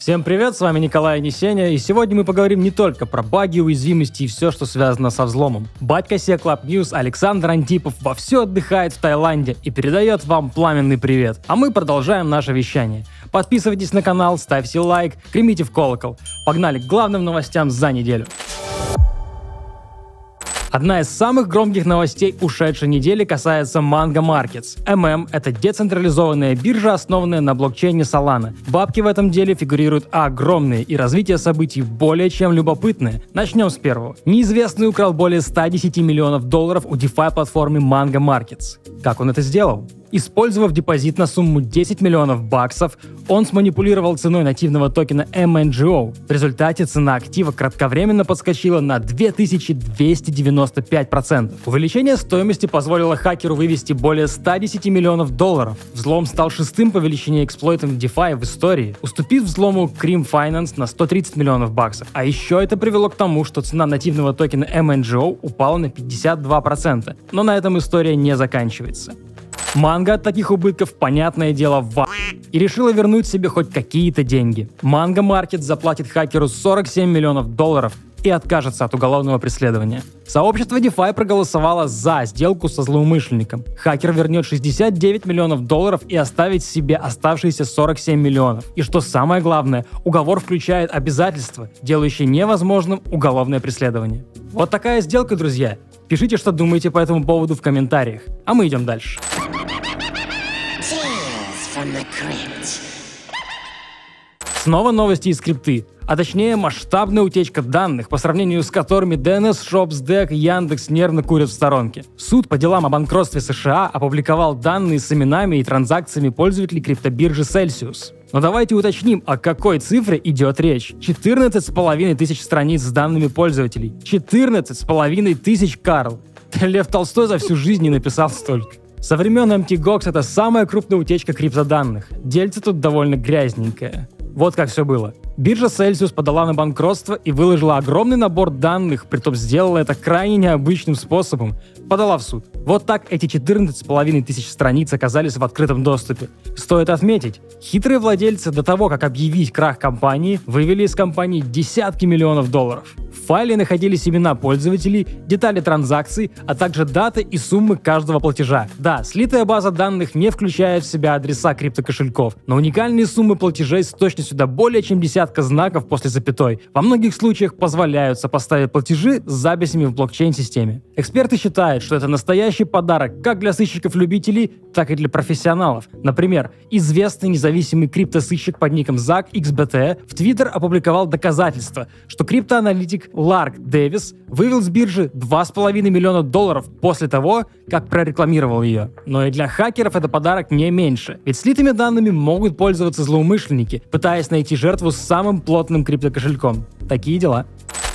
Всем привет, с вами Николай Анисеня, и сегодня мы поговорим не только про баги, уязвимости и все, что связано со взломом. Батька Се Club News Александр Антипов вовсю отдыхает в Таиланде и передает вам пламенный привет. А мы продолжаем наше вещание. Подписывайтесь на канал, ставьте лайк, кремите в колокол. Погнали к главным новостям за неделю. Одна из самых громких новостей ушедшей недели касается Mango Markets. MM — это децентрализованная биржа, основанная на блокчейне Solana. Бабки в этом деле фигурируют огромные, и развитие событий более чем любопытное. Начнем с первого. Неизвестный украл более 110 миллионов долларов у DeFi платформы Mango Markets. Как он это сделал? Использовав депозит на сумму 10 миллионов баксов, он сманипулировал ценой нативного токена MNGO. В результате цена актива кратковременно подскочила на 2295%. Увеличение стоимости позволило хакеру вывести более 110 миллионов долларов. Взлом стал шестым по величине эксплойтом DeFi в истории, уступив взлому Cream Finance на 130 миллионов баксов. А еще это привело к тому, что цена нативного токена MNGO упала на 52%. Но на этом история не заканчивается. Манга от таких убытков, понятное дело, в и решила вернуть себе хоть какие-то деньги. Манго Маркет заплатит хакеру 47 миллионов долларов и откажется от уголовного преследования. Сообщество DeFi проголосовало за сделку со злоумышленником. Хакер вернет 69 миллионов долларов и оставит себе оставшиеся 47 миллионов. И что самое главное, уговор включает обязательства, делающие невозможным уголовное преследование. Вот такая сделка, друзья. Пишите, что думаете по этому поводу в комментариях. А мы идем дальше. Снова новости и скрипты, а точнее масштабная утечка данных, по сравнению с которыми DNS, Shops, и Яндекс нервно курят в сторонке. Суд по делам о банкротстве США опубликовал данные с именами и транзакциями пользователей криптобиржи Celsius. Но давайте уточним, о какой цифре идет речь. 14,5 тысяч страниц с данными пользователей. 14,5 тысяч, Карл. Лев Толстой за всю жизнь не написал столько. Со времен MTGOX это самая крупная утечка криптоданных. Дельце тут довольно грязненькое. Вот как все было. Биржа Celsius подала на банкротство и выложила огромный набор данных, притом сделала это крайне необычным способом. Подала в суд. Вот так эти 14,5 тысяч страниц оказались в открытом доступе. Стоит отметить, хитрые владельцы до того, как объявить крах компании, вывели из компании десятки миллионов долларов. В файле находились имена пользователей, детали транзакций, а также даты и суммы каждого платежа. Да, слитая база данных не включает в себя адреса криптокошельков, но уникальные суммы платежей с точностью до более чем десятка знаков после запятой во многих случаях позволяют сопоставить платежи с записями в блокчейн-системе. Эксперты считают, что это настоящий подарок как для сыщиков-любителей, так и для профессионалов. Например, известный независимый криптосыщик под ником Зак XBT в Твиттер опубликовал доказательства, что криптоаналитик Ларк Дэвис вывел с биржи 2,5 миллиона долларов после того, как прорекламировал ее. Но и для хакеров это подарок не меньше. Ведь слитыми данными могут пользоваться злоумышленники, пытаясь найти жертву с самым плотным криптокошельком. Такие дела.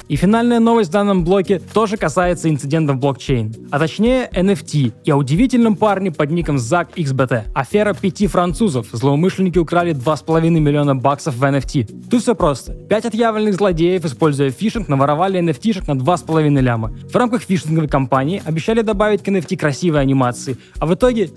И финальная новость в данном блоке тоже касается инцидентов блокчейн, а точнее NFT и о удивительном парне под ником Зак XBT. Афера пяти французов. Злоумышленники украли 2,5 миллиона баксов в NFT. Тут все просто. Пять отъявленных злодеев, используя фишинг, наворовали NFT-шек на 2,5 ляма. В рамках фишинговой кампании обещали добавить к NFT красивые анимации, а в итоге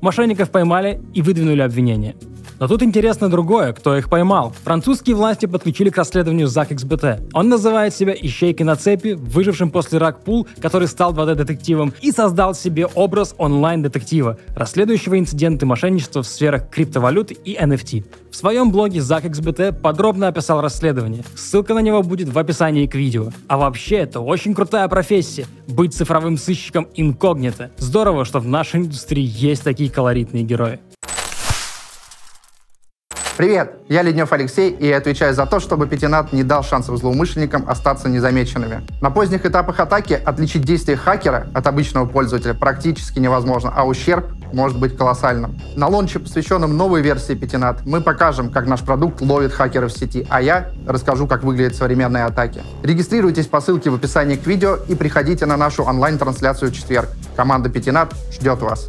Мошенников поймали и выдвинули обвинения. Но тут интересно другое, кто их поймал. Французские власти подключили к расследованию Зак XBT. Он называет себя ищейкой на цепи, выжившим после рак пул, который стал 2D-детективом, и создал себе образ онлайн-детектива, расследующего инциденты мошенничества в сферах криптовалюты и NFT. В своем блоге Зак XBT подробно описал расследование. Ссылка на него будет в описании к видео. А вообще, это очень крутая профессия — быть цифровым сыщиком инкогнито. Здорово, что в нашей индустрии есть такие колоритные герои. Привет, я Леднев Алексей, и я отвечаю за то, чтобы Пятинат не дал шансов злоумышленникам остаться незамеченными. На поздних этапах атаки отличить действие хакера от обычного пользователя практически невозможно, а ущерб может быть колоссальным. На лонче, посвященном новой версии Пятинат, мы покажем, как наш продукт ловит хакеров в сети, а я расскажу, как выглядят современные атаки. Регистрируйтесь по ссылке в описании к видео и приходите на нашу онлайн-трансляцию в четверг. Команда Пятинат ждет вас.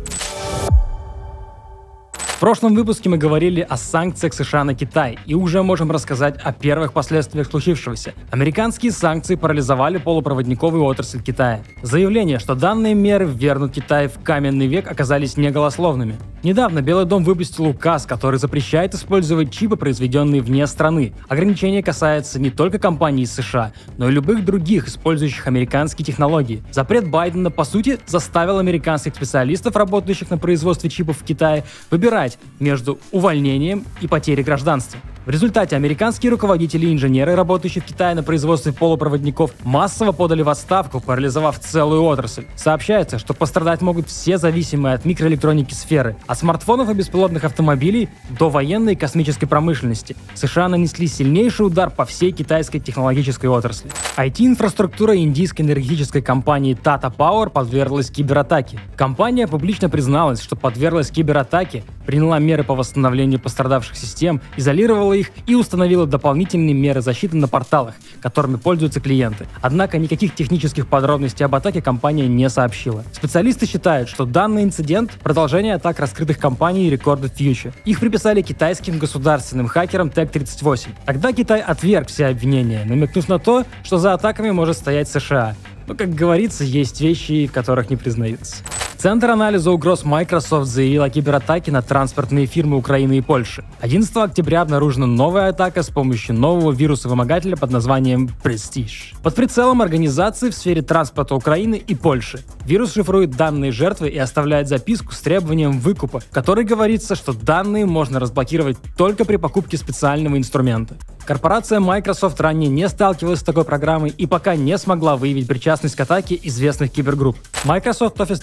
В прошлом выпуске мы говорили о санкциях США на Китай и уже можем рассказать о первых последствиях случившегося. Американские санкции парализовали полупроводниковую отрасль Китая. Заявление, что данные меры вернут Китай в каменный век, оказались неголословными. Недавно Белый дом выпустил указ, который запрещает использовать чипы, произведенные вне страны. Ограничение касается не только компаний из США, но и любых других, использующих американские технологии. Запрет Байдена, по сути, заставил американских специалистов, работающих на производстве чипов в Китае, выбирать между увольнением и потерей гражданства. В результате американские руководители и инженеры, работающие в Китае на производстве полупроводников, массово подали в отставку, парализовав целую отрасль. Сообщается, что пострадать могут все зависимые от микроэлектроники сферы, от смартфонов и беспилотных автомобилей до военной и космической промышленности. США нанесли сильнейший удар по всей китайской технологической отрасли. IT-инфраструктура индийской энергетической компании Tata Power подверглась кибератаке. Компания публично призналась, что подверглась кибератаке, приняла меры по восстановлению пострадавших систем, изолировала их и установила дополнительные меры защиты на порталах, которыми пользуются клиенты. Однако никаких технических подробностей об атаке компания не сообщила. Специалисты считают, что данный инцидент – продолжение атак раскрытых компаний Recorded Future. Их приписали китайским государственным хакерам Tech38. Тогда Китай отверг все обвинения, намекнув на то, что за атаками может стоять США. Но, как говорится, есть вещи, в которых не признаются. Центр анализа угроз Microsoft заявил о кибератаке на транспортные фирмы Украины и Польши. 11 октября обнаружена новая атака с помощью нового вируса-вымогателя под названием Prestige. Под прицелом организации в сфере транспорта Украины и Польши. Вирус шифрует данные жертвы и оставляет записку с требованием выкупа, в которой говорится, что данные можно разблокировать только при покупке специального инструмента. Корпорация Microsoft ранее не сталкивалась с такой программой и пока не смогла выявить причастность к атаке известных кибергрупп. Microsoft Office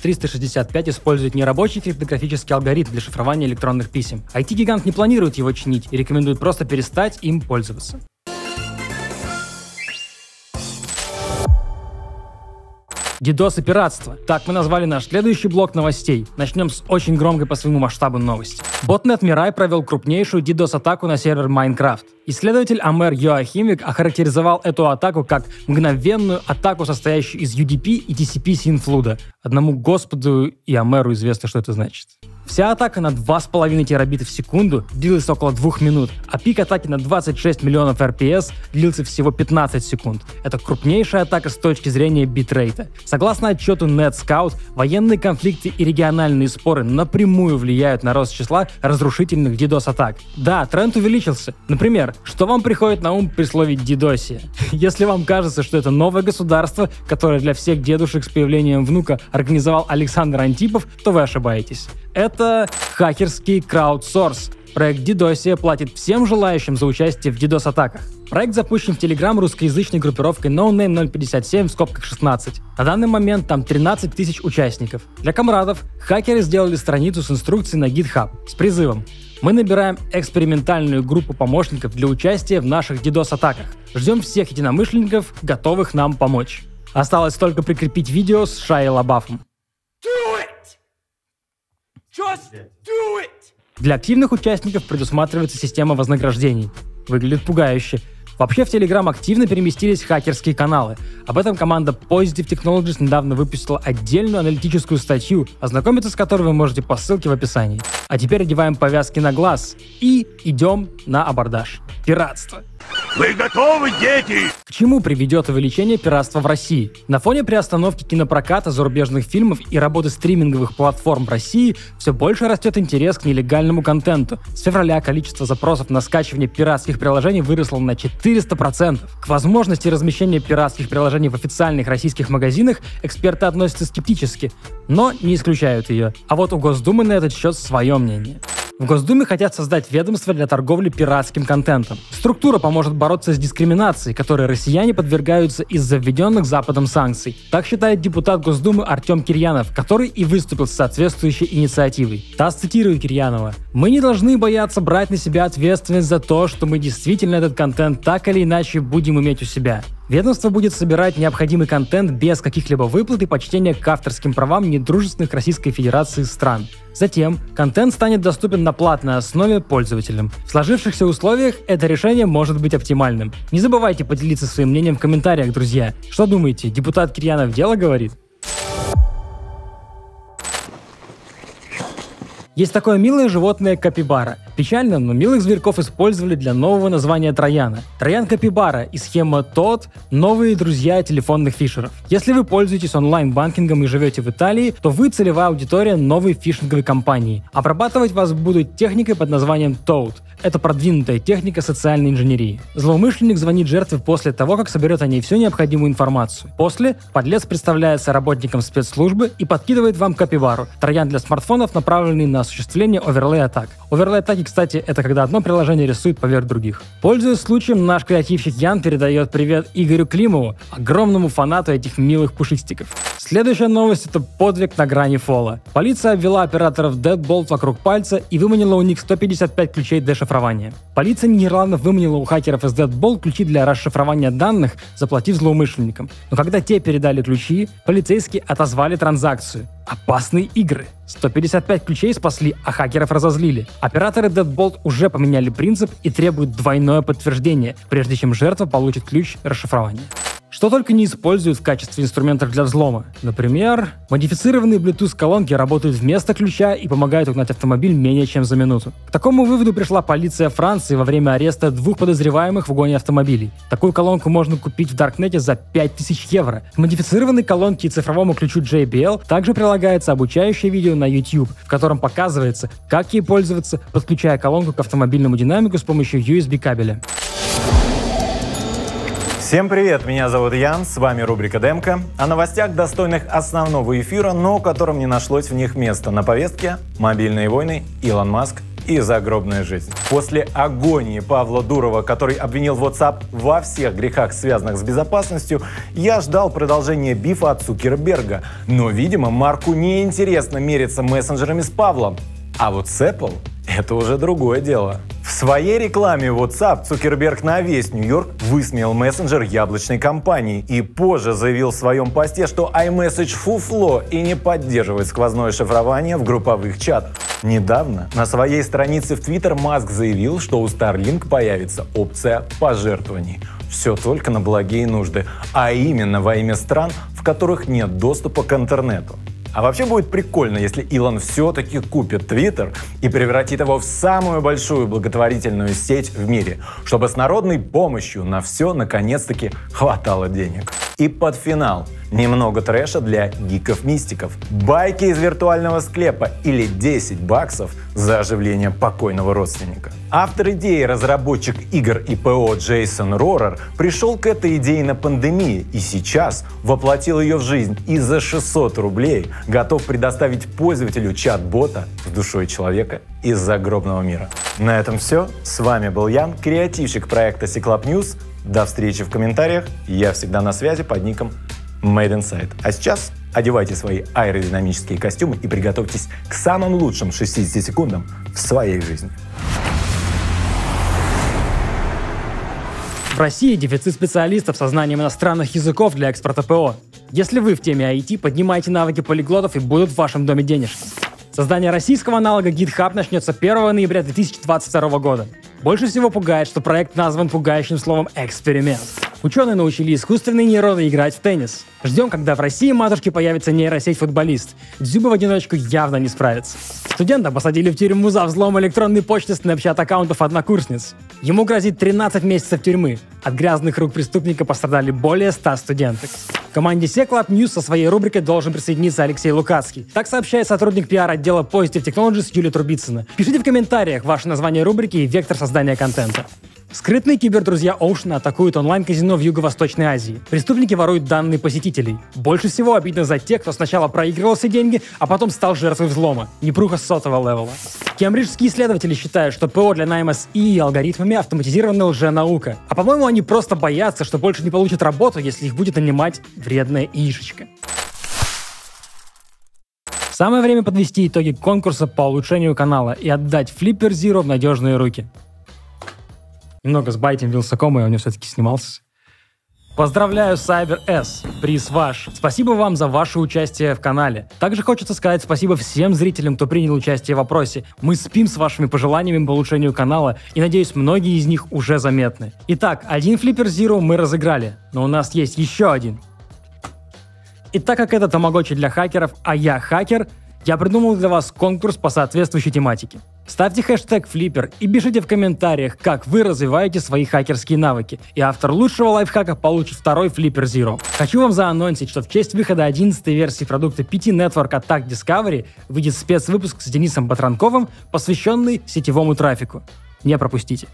365 использует нерабочий криптографический алгоритм для шифрования электронных писем. IT-гигант не планирует его чинить и рекомендует просто перестать им пользоваться. DDoS и пиратство. Так мы назвали наш следующий блок новостей. Начнем с очень громкой по своему масштабу новости. Ботнет Мирай провел крупнейшую DDoS-атаку на сервер Minecraft. Исследователь Амер Йоахимик охарактеризовал эту атаку как мгновенную атаку, состоящую из UDP и TCP синфлуда. Одному господу и Амеру известно, что это значит. Вся атака на 2,5 терабита в секунду длилась около 2 минут, а пик атаки на 26 миллионов RPS длился всего 15 секунд. Это крупнейшая атака с точки зрения битрейта. Согласно отчету NetScout, военные конфликты и региональные споры напрямую влияют на рост числа разрушительных DDoS-атак. Да, тренд увеличился. Например, что вам приходит на ум при слове «дидосия»? Если вам кажется, что это новое государство, которое для всех дедушек с появлением внука организовал Александр Антипов, то вы ошибаетесь. Это хакерский краудсорс. Проект Дидосия платит всем желающим за участие в DDoS-атаках. Проект запущен в Telegram русскоязычной группировкой NoName 057 в скобках 16. На данный момент там 13 тысяч участников. Для комрадов хакеры сделали страницу с инструкцией на GitHub с призывом мы набираем экспериментальную группу помощников для участия в наших DDoS-атаках. Ждем всех единомышленников, готовых нам помочь. Осталось только прикрепить видео с Шайей Лабафом. Just do it! Для активных участников предусматривается система вознаграждений. Выглядит пугающе. Вообще в Telegram активно переместились хакерские каналы. Об этом команда Positive Technologies недавно выпустила отдельную аналитическую статью, ознакомиться с которой вы можете по ссылке в описании. А теперь одеваем повязки на глаз и идем на абордаж. Пиратство. Вы готовы, дети? К чему приведет увеличение пиратства в России? На фоне приостановки кинопроката зарубежных фильмов и работы стриминговых платформ в России все больше растет интерес к нелегальному контенту. С февраля количество запросов на скачивание пиратских приложений выросло на 400%. К возможности размещения пиратских приложений в официальных российских магазинах эксперты относятся скептически, но не исключают ее. А вот у Госдумы на этот счет свое мнение. В Госдуме хотят создать ведомство для торговли пиратским контентом. Структура поможет бороться с дискриминацией, которой россияне подвергаются из-за введенных Западом санкций. Так считает депутат Госдумы Артем Кирьянов, который и выступил с соответствующей инициативой. ТАСС цитирует Кирьянова. «Мы не должны бояться брать на себя ответственность за то, что мы действительно этот контент так или иначе будем иметь у себя. Ведомство будет собирать необходимый контент без каких-либо выплат и почтения к авторским правам недружественных Российской Федерации стран. Затем контент станет доступен на платной основе пользователям. В сложившихся условиях это решение может быть оптимальным. Не забывайте поделиться своим мнением в комментариях, друзья. Что думаете, депутат Кирьянов дело говорит? Есть такое милое животное капибара – Печально, но милых зверьков использовали для нового названия Трояна. Троян Капибара и схема ТОТ – новые друзья телефонных фишеров. Если вы пользуетесь онлайн-банкингом и живете в Италии, то вы целевая аудитория новой фишинговой компании. Обрабатывать вас будут техникой под названием Toad. Это продвинутая техника социальной инженерии. Злоумышленник звонит жертве после того, как соберет о ней всю необходимую информацию. После подлец представляется работником спецслужбы и подкидывает вам капивару – троян для смартфонов, направленный на осуществление оверлей-атак. Оверлей-атаки, кстати, это когда одно приложение рисует поверх других. Пользуясь случаем, наш креативщик Ян передает привет Игорю Климову, огромному фанату этих милых пушистиков. Следующая новость – это подвиг на грани фола. Полиция обвела операторов Deadbolt вокруг пальца и выманила у них 155 ключей дешифрования. Полиция Нидерландов выманила у хакеров из Deadbolt ключи для расшифрования данных, заплатив злоумышленникам. Но когда те передали ключи, полицейские отозвали транзакцию. Опасные игры. 155 ключей спасли, а хакеров разозлили. Операторы Deadbolt уже поменяли принцип и требуют двойное подтверждение, прежде чем жертва получит ключ расшифрования. Что только не используют в качестве инструментов для взлома. Например, модифицированные Bluetooth-колонки работают вместо ключа и помогают угнать автомобиль менее чем за минуту. К такому выводу пришла полиция Франции во время ареста двух подозреваемых в угоне автомобилей. Такую колонку можно купить в Даркнете за 5000 евро. К модифицированной колонке и цифровому ключу JBL также прилагается обучающее видео на YouTube, в котором показывается, как ей пользоваться, подключая колонку к автомобильному динамику с помощью USB кабеля. Всем привет, меня зовут Ян, с вами рубрика Демка. О новостях, достойных основного эфира, но которым не нашлось в них места на повестке «Мобильные войны», Илон Маск и загробная жизнь. После агонии Павла Дурова, который обвинил WhatsApp во всех грехах, связанных с безопасностью, я ждал продолжения бифа от Цукерберга. Но, видимо, Марку неинтересно мериться мессенджерами с Павлом. А вот с Apple это уже другое дело. В своей рекламе WhatsApp Цукерберг на весь Нью-Йорк высмеял мессенджер яблочной компании и позже заявил в своем посте, что iMessage фуфло и не поддерживает сквозное шифрование в групповых чатах. Недавно на своей странице в Twitter Маск заявил, что у Starlink появится опция пожертвований. Все только на благие нужды, а именно во имя стран, в которых нет доступа к интернету. А вообще будет прикольно, если Илон все-таки купит Твиттер и превратит его в самую большую благотворительную сеть в мире, чтобы с народной помощью на все наконец-таки хватало денег. И под финал немного трэша для гиков-мистиков. Байки из виртуального склепа или 10 баксов за оживление покойного родственника. Автор идеи, разработчик игр и ПО Джейсон Рорер пришел к этой идее на пандемии и сейчас воплотил ее в жизнь и за 600 рублей готов предоставить пользователю чат-бота с душой человека из загробного мира. На этом все. С вами был Ян, креативщик проекта Cyclop News. До встречи в комментариях. Я всегда на связи под ником Made Inside. А сейчас одевайте свои аэродинамические костюмы и приготовьтесь к самым лучшим 60 секундам в своей жизни. В России дефицит специалистов со знанием иностранных языков для экспорта ПО. Если вы в теме IT, поднимайте навыки полиглотов и будут в вашем доме денежки. Создание российского аналога GitHub начнется 1 ноября 2022 года. Больше всего пугает, что проект назван пугающим словом «эксперимент». Ученые научили искусственные нейроны играть в теннис. Ждем, когда в России матушке появится нейросеть-футболист. Дзюба в одиночку явно не справится. Студента посадили в тюрьму за взлом электронной почты Snapchat аккаунтов однокурсниц. Ему грозит 13 месяцев тюрьмы. От грязных рук преступника пострадали более 100 студенток. В команде Seclab News со своей рубрикой должен присоединиться Алексей Лукацкий. Так сообщает сотрудник пиар-отдела Positive Technologies Юлия Трубицына. Пишите в комментариях ваше название рубрики и вектор создания контента. Скрытные кибердрузья Оушена атакуют онлайн-казино в Юго-Восточной Азии. Преступники воруют данные посетителей. Больше всего обидно за тех, кто сначала проигрывал все деньги, а потом стал жертвой взлома. Непруха сотого левела. Кембриджские исследователи считают, что ПО для найма с ИИ алгоритмами автоматизированная лженаука. А по-моему, они просто боятся, что больше не получат работу, если их будет нанимать вредная ИИшечка. Самое время подвести итоги конкурса по улучшению канала и отдать Flipper Zero в надежные руки немного с Байтем Вилсаком, и он все-таки снимался. Поздравляю, Cyber S! Приз ваш! Спасибо вам за ваше участие в канале. Также хочется сказать спасибо всем зрителям, кто принял участие в вопросе. Мы спим с вашими пожеланиями по улучшению канала, и надеюсь, многие из них уже заметны. Итак, один Flipper Zero мы разыграли, но у нас есть еще один. И так как это тамагочи для хакеров, а я хакер, я придумал для вас конкурс по соответствующей тематике. Ставьте хэштег флиппер и пишите в комментариях, как вы развиваете свои хакерские навыки. И автор лучшего лайфхака получит второй флиппер Zero. Хочу вам заанонсить, что в честь выхода 11 версии продукта PT Network Attack Discovery выйдет спецвыпуск с Денисом Батранковым, посвященный сетевому трафику. Не пропустите.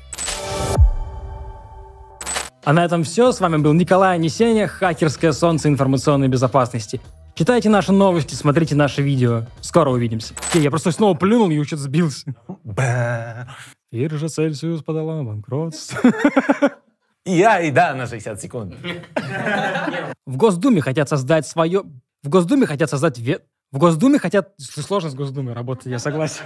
А на этом все. С вами был Николай Анисеня, Хакерское солнце информационной безопасности. Читайте наши новости, смотрите наши видео. Скоро увидимся. Я просто снова плюнул и что-то сбился. Биржа Цельсиус подала банкротство. Я и да, на 60 секунд. В Госдуме хотят создать свое... В Госдуме хотят создать... ве- В Госдуме хотят... Сложно с Госдумой работать, я согласен.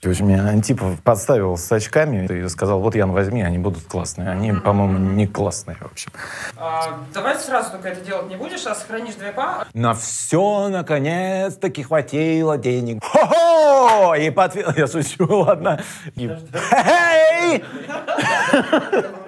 То есть меня Антипов подставил с очками и сказал, вот, Ян, возьми, они будут классные. Они, по-моему, не классные, в общем. А, давай сразу только это делать не будешь, а сохранишь две па. На все, наконец-таки, хватило денег. Хо-хо! И подвел... Я шучу, ладно. И- Хе-хей!